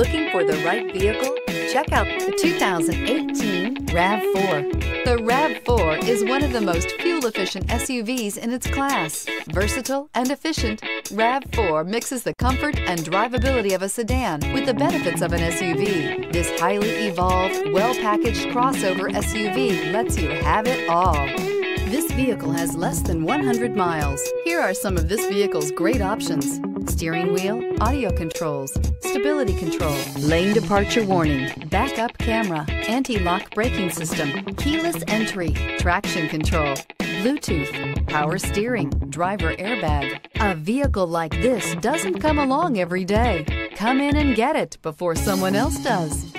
Looking for the right vehicle? Check out the 2018 RAV4. The RAV4 is one of the most fuel-efficient SUVs in its class. Versatile and efficient, RAV4 mixes the comfort and drivability of a sedan with the benefits of an SUV. This highly evolved, well-packaged crossover SUV lets you have it all. This vehicle has less than 100 miles. Here are some of this vehicle's great options. Steering wheel, audio controls, stability control, lane departure warning, backup camera, anti-lock braking system, keyless entry, traction control, Bluetooth, power steering, driver airbag. A vehicle like this doesn't come along every day. Come in and get it before someone else does.